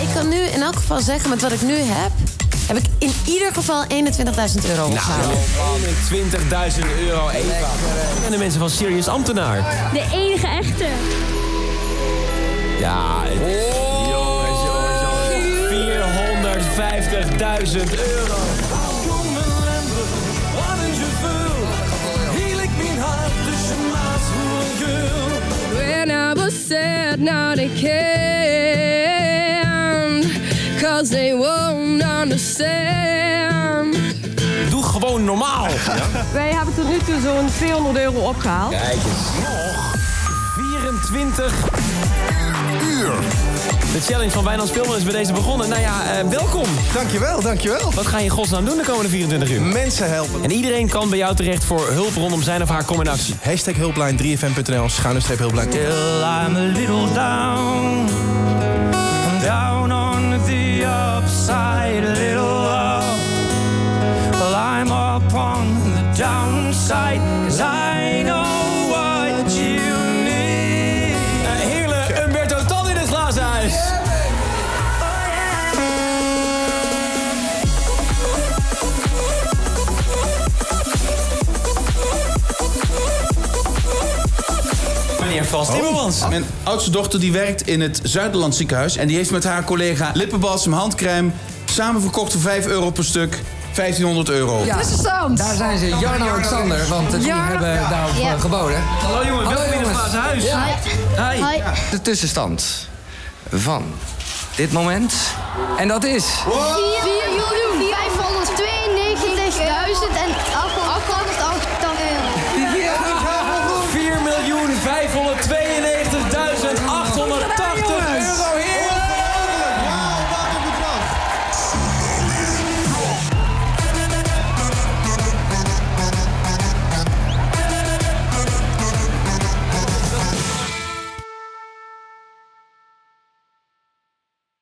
Ik kan nu in elk geval zeggen, met wat ik nu heb... heb ik in ieder geval 21.000 euro opgehaald. 21.000 euro, Eva. En de mensen van Serious Ambtenaar. De enige echte. Ja, het- jongens, jongens, jongens. 450.000 euro. When I was now they can't. Cause they won't understand. Doe gewoon normaal. Wij hebben tot nu toe zo'n 200 euro opgehaald. Kijk eens. Nog 24 uur. De challenge van Wijnand Spilman is bij deze begonnen. Nou ja, eh, welkom. Dankjewel, dankjewel. Wat ga je in godsnaam doen de komende 24 uur? Mensen helpen. En iedereen kan bij jou terecht voor hulp rondom zijn of haar kom in actie. Hashtag hulplijn 3fm.nl, schuine streep hulplijn. Till I'm a little down. I'm down on the upside, a little up. Well, I'm up on the downside, cause I Meneer Timmermans. Mijn oudste dochter die werkt in het Zuiderland ziekenhuis. En die heeft met haar collega lippenbalsem, handcrème... samen verkocht voor 5 euro per stuk. 1500 euro. Daar zijn ze, Jan en Alexander, want die hebben daarop Ja. eh, geboden. Hallo jongen, Hallo, welkom in het huis. Ja. Hi. Hoi. De tussenstand van dit moment. En dat is... 4.592.008